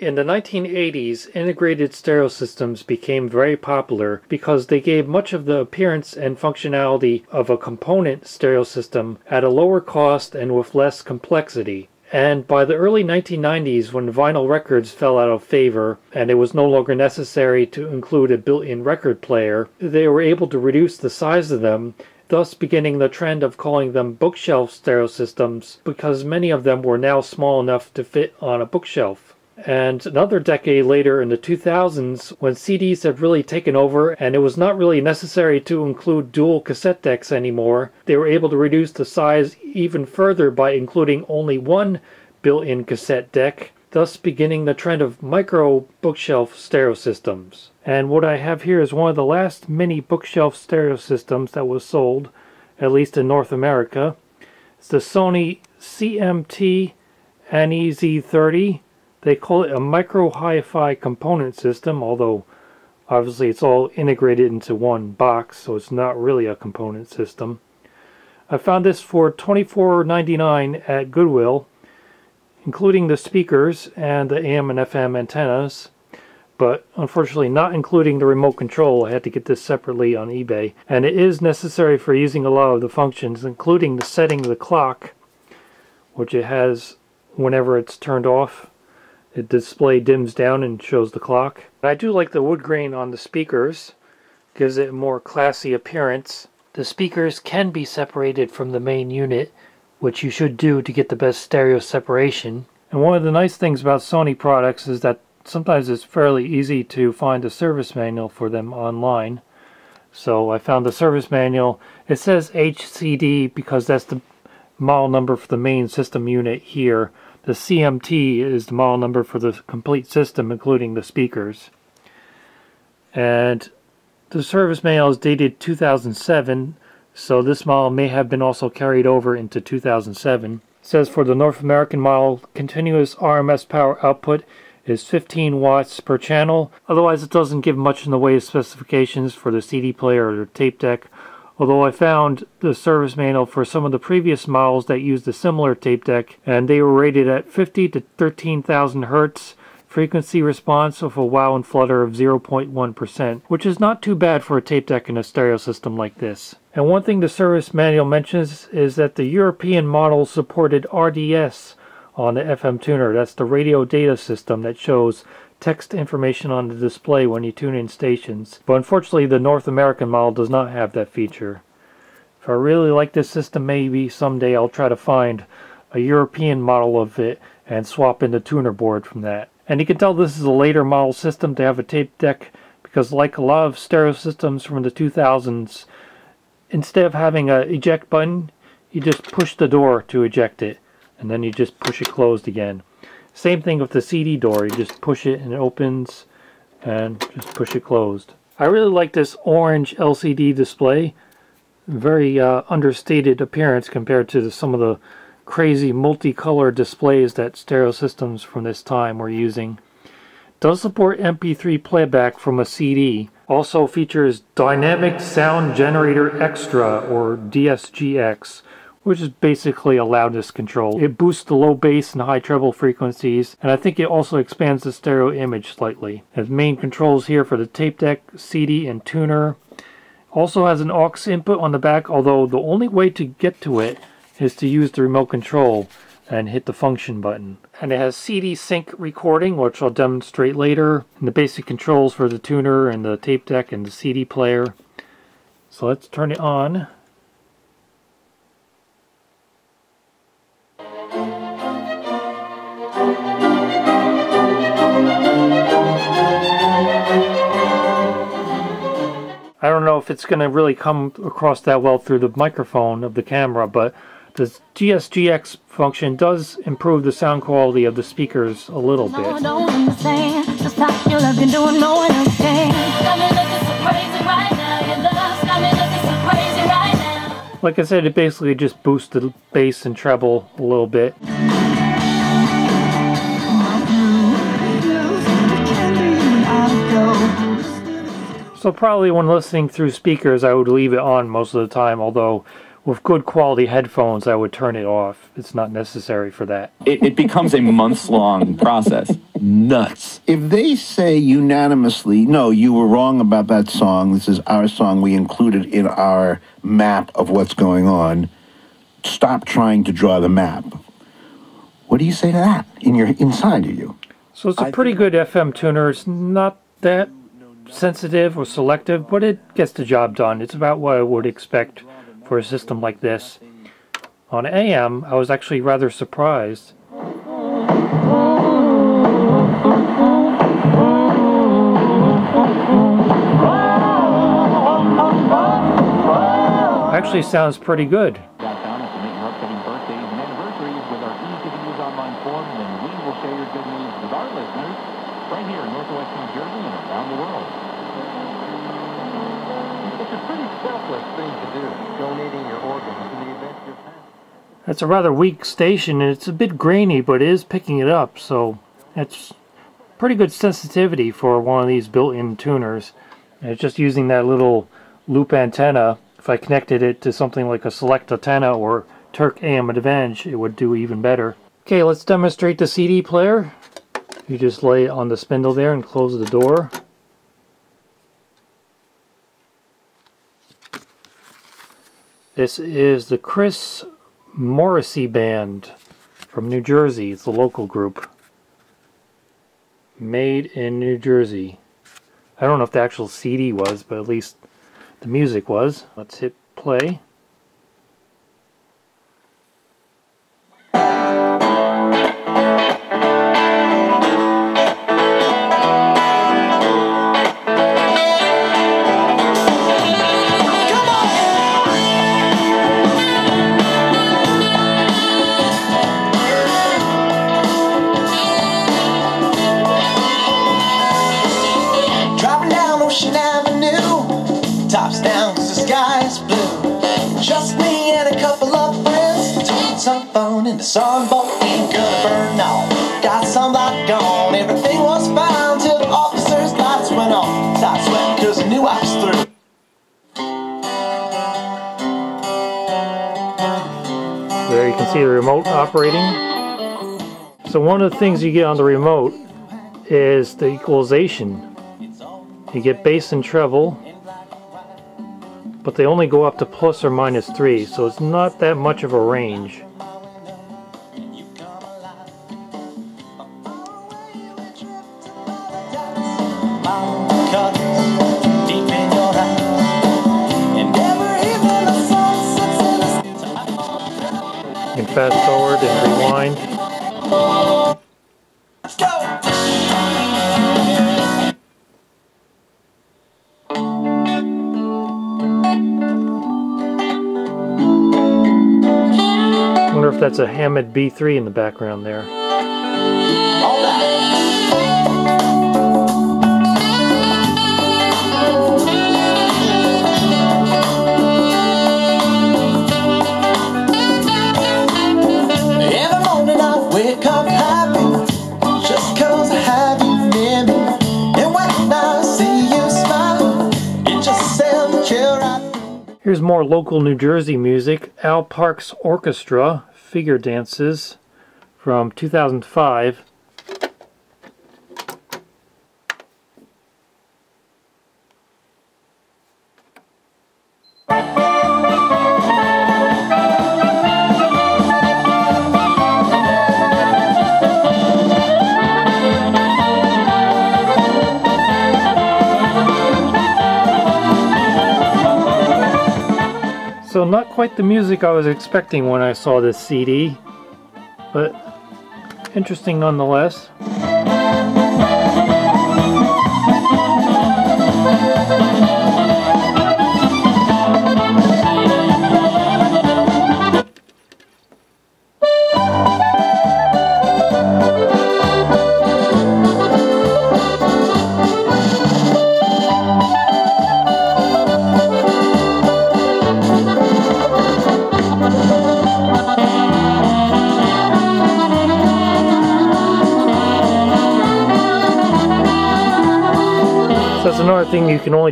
In the 1980s, integrated stereo systems became very popular because they gave much of the appearance and functionality of a component stereo system at a lower cost and with less complexity. And by the early 1990s, when vinyl records fell out of favor and it was no longer necessary to include a built in record player, they were able to reduce the size of them, thus beginning the trend of calling them bookshelf stereo systems because many of them were now small enough to fit on a bookshelf. And another decade later, in the 2000s, when CDs had really taken over and it was not really necessary to include dual cassette decks anymore, they were able to reduce the size even further by including only one built in cassette deck, thus beginning the trend of micro bookshelf stereo systems. And what I have here is one of the last mini bookshelf stereo systems that was sold, at least in North America. It's the Sony CMT NEZ30 they call it a micro hi-fi component system, although obviously it's all integrated into one box, so it's not really a component system. I found this for $24.99 at Goodwill, including the speakers and the AM and FM antennas, but unfortunately not including the remote control. I had to get this separately on eBay. And it is necessary for using a lot of the functions, including the setting of the clock, which it has whenever it's turned off the display dims down and shows the clock. I do like the wood grain on the speakers. Gives it a more classy appearance. The speakers can be separated from the main unit, which you should do to get the best stereo separation. And one of the nice things about Sony products is that sometimes it's fairly easy to find a service manual for them online. So I found the service manual. It says HCD because that's the model number for the main system unit here. The CMT is the model number for the complete system, including the speakers. And the service manual is dated 2007, so this model may have been also carried over into 2007. It says for the North American model, continuous RMS power output is 15 watts per channel. Otherwise, it doesn't give much in the way of specifications for the CD player or the tape deck although I found the service manual for some of the previous models that used a similar tape deck, and they were rated at 50 to 13,000 hertz, frequency response of a wow and flutter of 0.1%, which is not too bad for a tape deck in a stereo system like this. And one thing the service manual mentions is that the European model supported RDS on the FM tuner. That's the radio data system that shows text information on the display when you tune in stations, but unfortunately the North American model does not have that feature. If I really like this system, maybe someday I'll try to find a European model of it and swap in the tuner board from that. And you can tell this is a later model system to have a tape deck because like a lot of stereo systems from the 2000s, instead of having a eject button, you just push the door to eject it and then you just push it closed again. Same thing with the CD door. You just push it and it opens and just push it closed. I really like this orange LCD display. Very uh, understated appearance compared to the, some of the crazy multicolor displays that stereo systems from this time were using. Does support MP3 playback from a CD. Also features Dynamic Sound Generator Extra or DSGX which is basically a loudness control. It boosts the low bass and high treble frequencies, and I think it also expands the stereo image slightly. It has main controls here for the tape deck, CD, and tuner. Also has an aux input on the back, although the only way to get to it is to use the remote control and hit the function button. And it has CD sync recording, which I'll demonstrate later, and the basic controls for the tuner and the tape deck and the CD player. So let's turn it on. I don't know if it's going to really come across that well through the microphone of the camera, but the DSGX function does improve the sound quality of the speakers a little bit. Like I said, it basically just boosts the bass and treble a little bit. So probably when listening through speakers, I would leave it on most of the time, although with good quality headphones, I would turn it off. It's not necessary for that. It, it becomes a months long process. nuts. If they say unanimously, no, you were wrong about that song, this is our song, we included in our map of what's going on, stop trying to draw the map. What do you say to that in your inside of you? So it's a pretty good FM tuner. It's not that sensitive or selective, but it gets the job done. It's about what I would expect for a system like this. On AM, I was actually rather surprised. Actually sounds pretty good. Downtown and submit your upcoming birthdays and anniversaries with our easy-to-use online form, and then we will share your good news with our listeners right here in Northwest New Jersey and world. It's a pretty selfless thing to do, donating your organs in the event you're passed. It's a rather weak station and it's a bit grainy, but it is picking it up, so it's pretty good sensitivity for one of these built-in tuners. And it's just using that little loop antenna. If I connected it to something like a Select-A-Tenna or Terk AM Advantage, it would do even better. Okay, let's demonstrate the CD player. You just lay it on the spindle there and close the door. This is the Chris Morrissey Band from New Jersey. It's a local group. Made in New Jersey. I don't know if the actual CD was, but at least the music was. Let's hit play. See the remote operating. So one of the things you get on the remote is the equalization. You get bass and treble, but they only go up to plus or minus 3, so it's not that much of a range. That's a Hammond B3 in the background there. All right. In the morning I wake up happy Just cause I have you near me And when I see you smile It just sends a chill right Here's more local New Jersey music. Al Parks Orchestra, Figure Dances from 2005. Quite the music I was expecting when I saw this CD, but interesting nonetheless.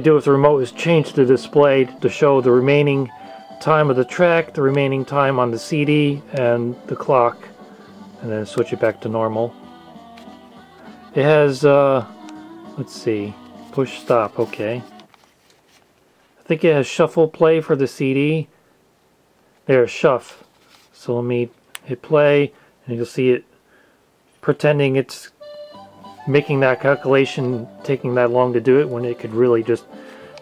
Do with the remote is change the display to show the remaining time of the track, the remaining time on the CD, and the clock, and then switch it back to normal. It has, uh, let's see, push stop, okay. I think it has shuffle play for the CD. There's shuff. So let me hit play, and you'll see it pretending it's making that calculation, taking that long to do it, when it could really just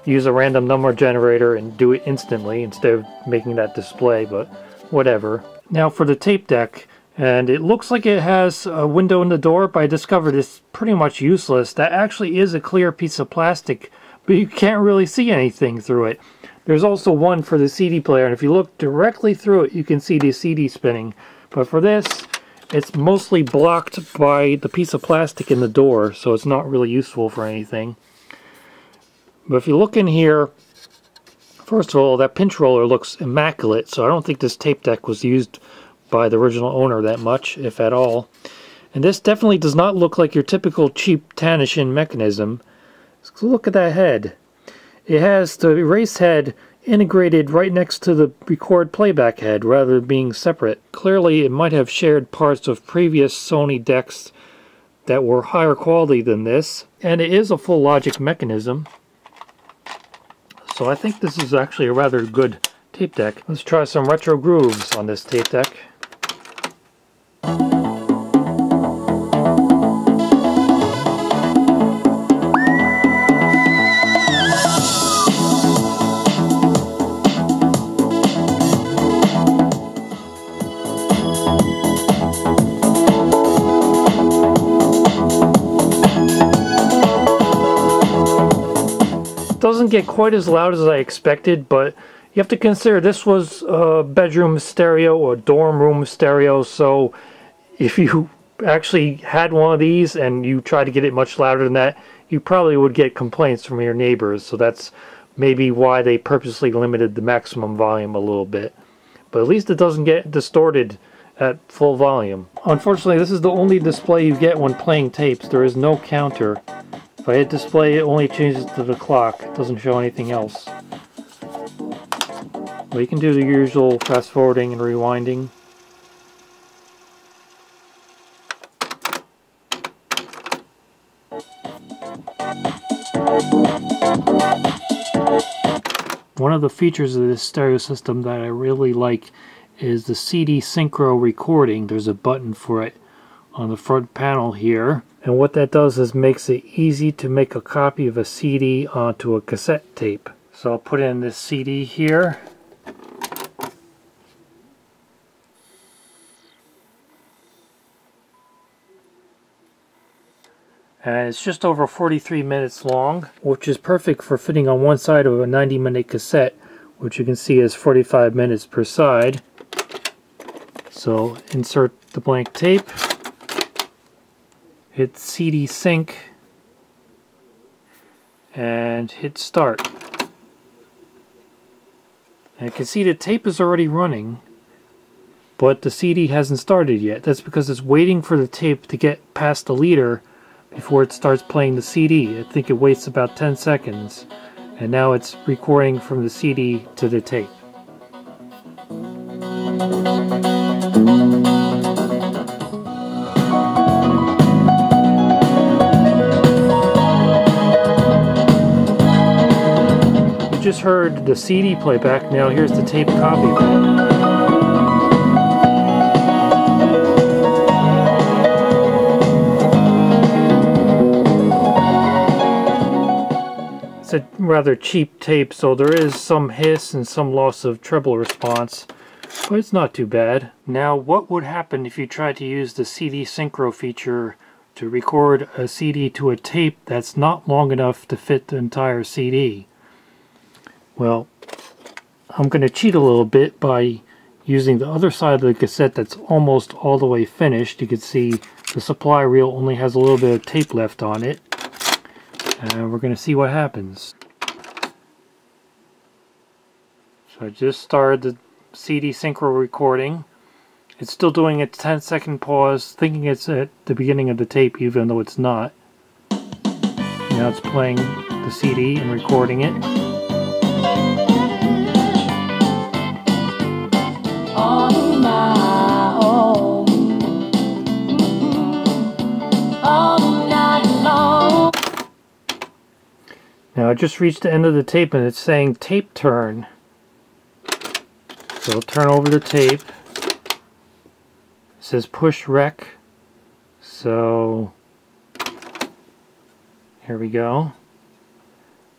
use a random number generator and do it instantly instead of making that display, but whatever. Now for the tape deck, and it looks like it has a window in the door, but I discovered it's pretty much useless. That actually is a clear piece of plastic, but you can't really see anything through it. There's also one for the CD player, and if you look directly through it, you can see the CD spinning. But for this, it's mostly blocked by the piece of plastic in the door, so it's not really useful for anything. But if you look in here, first of all, that pinch roller looks immaculate, so I don't think this tape deck was used by the original owner that much, if at all. And this definitely does not look like your typical cheap Tanashin mechanism. So look at that head. It has the erase head integrated right next to the record playback head rather than being separate. Clearly it might have shared parts of previous Sony decks that were higher quality than this. And it is a full logic mechanism. So I think this is actually a rather good tape deck. Let's try some retro grooves on this tape deck. Doesn't get quite as loud as I expected, but you have to consider this was a bedroom stereo or dorm room stereo, so if you actually had one of these and you tried to get it much louder than that, you probably would get complaints from your neighbors, so that's maybe why they purposely limited the maximum volume a little bit. But at least it doesn't get distorted at full volume. Unfortunately, this is the only display you get when playing tapes. There is no counter. If I hit display, it only changes to the clock. It doesn't show anything else. But you can do the usual fast forwarding and rewinding. One of the features of this stereo system that I really like is the CD Synchro recording. There's a button for it on the front panel here. And what that does is makes it easy to make a copy of a CD onto a cassette tape. So I'll put in this CD here. And it's just over 43 minutes long, which is perfect for fitting on one side of a 90 minute cassette, which you can see is 45 minutes per side. So insert the blank tape hit CD sync and hit start. And you can see the tape is already running but the CD hasn't started yet. That's because it's waiting for the tape to get past the leader before it starts playing the CD. I think it waits about 10 seconds and now it's recording from the CD to the tape. Just heard the CD playback, now here's the tape copy. It's a rather cheap tape, so there is some hiss and some loss of treble response, but it's not too bad. Now, what would happen if you tried to use the CD Synchro feature to record a CD to a tape that's not long enough to fit the entire CD? Well, I'm going to cheat a little bit by using the other side of the cassette that's almost all the way finished. You can see the supply reel only has a little bit of tape left on it. And we're going to see what happens. So I just started the CD Synchro recording. It's still doing its 10 second pause, thinking it's at the beginning of the tape even though it's not. Now it's playing the CD and recording it. I just reached the end of the tape and it's saying tape turn. So I'll turn over the tape. It says push rec. So here we go.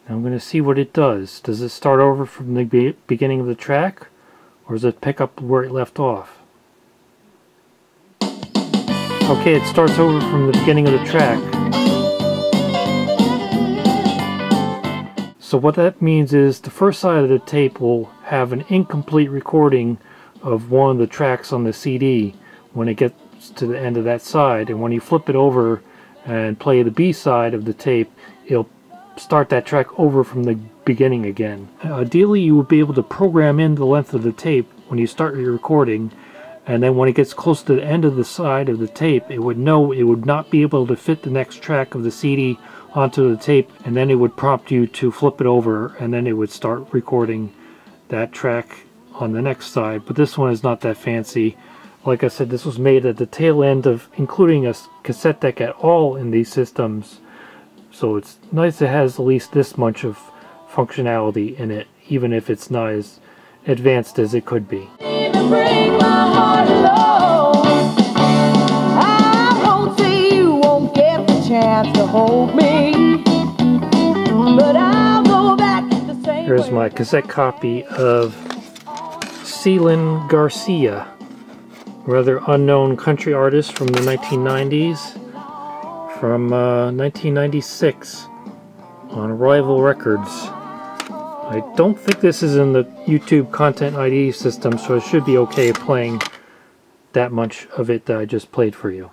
Now I'm going to see what it does. Does it start over from the be beginning of the track? Or does it pick up where it left off? Okay, it starts over from the beginning of the track. So what that means is the first side of the tape will have an incomplete recording of one of the tracks on the CD when it gets to the end of that side. And when you flip it over and play the B side of the tape, it'll start that track over from the beginning again. Ideally, you would be able to program in the length of the tape when you start your recording and then when it gets close to the end of the side of the tape it would know it would not be able to fit the next track of the CD onto the tape and then it would prompt you to flip it over and then it would start recording that track on the next side. But this one is not that fancy. Like I said this was made at the tail end of including a cassette deck at all in these systems. So it's nice it has at least this much of functionality in it even if it's not as advanced as it could be. Here's my cassette copy of Ceylon Garcia, rather unknown country artist from the 1990s, from uh, 1996 on Rival Records. I don't think this is in the YouTube Content ID system, so it should be okay playing that much of it that I just played for you.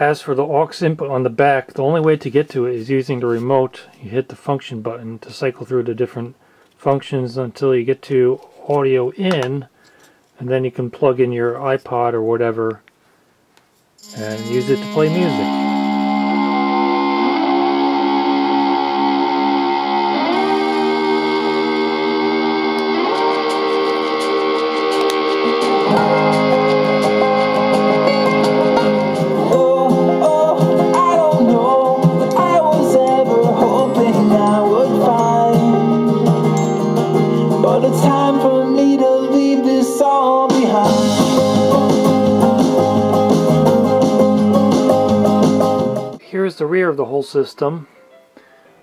As for the aux input on the back, the only way to get to it is using the remote. You hit the function button to cycle through the different functions until you get to audio in, and then you can plug in your iPod or whatever and use it to play music. Rear of the whole system.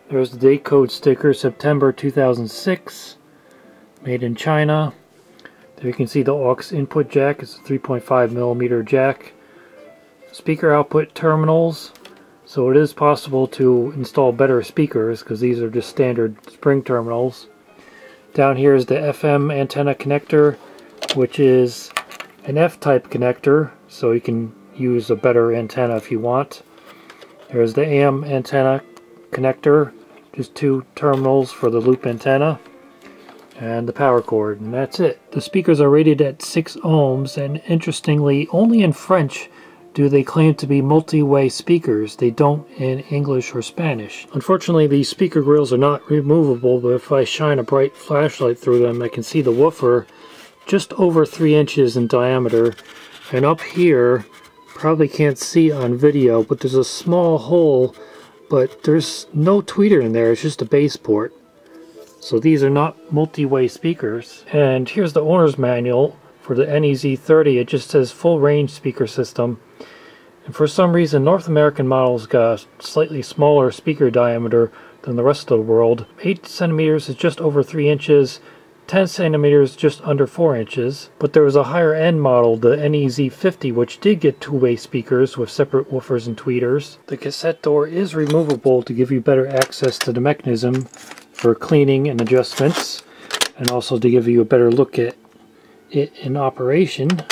There's the date code sticker, September 2006, made in China. There you can see the aux input jack, it's a 3.5 millimeter jack. Speaker output terminals, so it is possible to install better speakers because these are just standard spring terminals. Down here is the FM antenna connector, which is an F-type connector, so you can use a better antenna if you want. There's the AM antenna connector, just two terminals for the loop antenna, and the power cord, and that's it. The speakers are rated at 6 ohms, and interestingly, only in French do they claim to be multi-way speakers. They don't in English or Spanish. Unfortunately, these speaker grills are not removable, but if I shine a bright flashlight through them, I can see the woofer just over 3 inches in diameter. And up here, probably can't see on video, but there's a small hole, but there's no tweeter in there, it's just a bass port. So these are not multi-way speakers. And here's the owner's manual for the NEZ30. It just says full range speaker system. And for some reason, North American models got a slightly smaller speaker diameter than the rest of the world. 8 centimeters is just over 3 inches, 10 centimeters just under 4 inches. But there was a higher end model, the NEZ50, which did get two-way speakers with separate woofers and tweeters. The cassette door is removable to give you better access to the mechanism for cleaning and adjustments, and also to give you a better look at it in operation.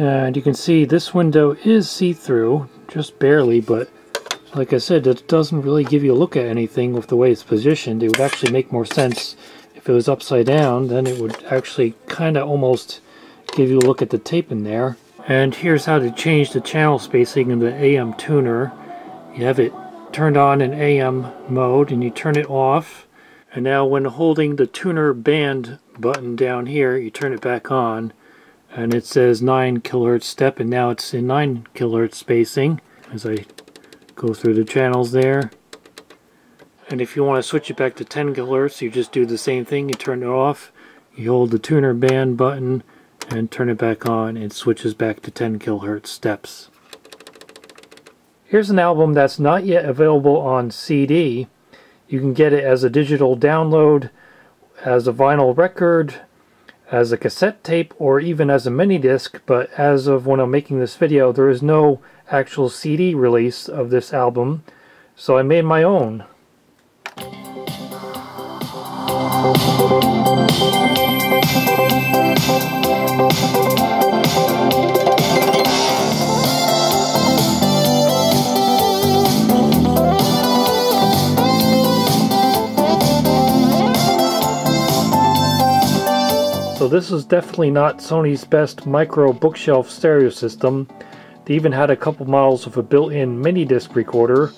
And you can see this window is see-through, just barely, but like I said, it doesn't really give you a look at anything with the way it's positioned. It would actually make more sense if it was upside down, then it would actually kind of almost give you a look at the tape in there. And here's how to change the channel spacing in the AM tuner. You have it turned on in AM mode and you turn it off. And now when holding the tuner band button down here, you turn it back on and it says 9 kilohertz step and now it's in 9 kilohertz spacing as I go through the channels there. And if you want to switch it back to 10 kilohertz, you just do the same thing. You turn it off, you hold the tuner band button and turn it back on. It switches back to 10 kilohertz steps. Here's an album that's not yet available on CD. You can get it as a digital download, as a vinyl record, as a cassette tape, or even as a mini disc, but as of when I'm making this video, there is no actual CD release of this album, so I made my own. So this is definitely not Sony's best micro bookshelf stereo system. They even had a couple models of a built-in mini disc recorder,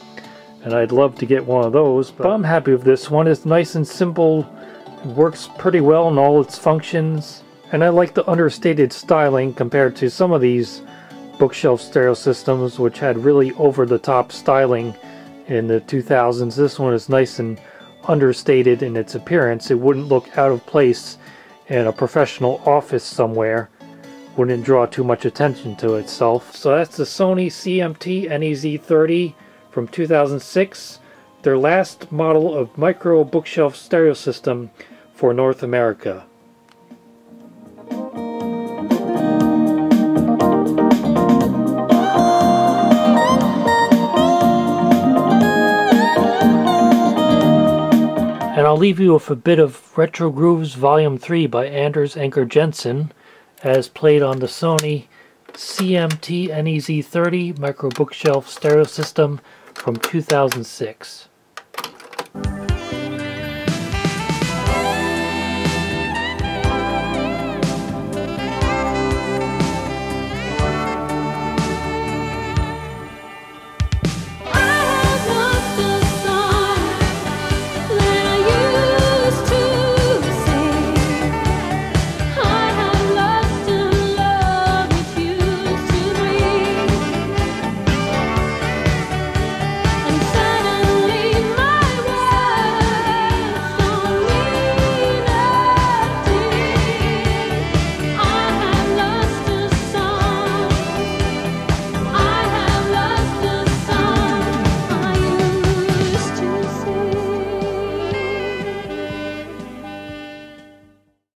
and I'd love to get one of those, but I'm happy with this one. It's nice and simple, it works pretty well in all its functions, and I like the understated styling compared to some of these bookshelf stereo systems which had really over-the-top styling in the 2000s. This one is nice and understated in its appearance. It wouldn't look out of place in a professional office somewhere wouldn't draw too much attention to itself. So that's the Sony CMT NEZ30 from 2006, their last model of micro bookshelf stereo system for North America. I'll leave you with a bit of Retro Grooves Volume 3 by Anders Anker Jensen, as played on the Sony CMT NEZ30 Micro Bookshelf Stereo System from 2006.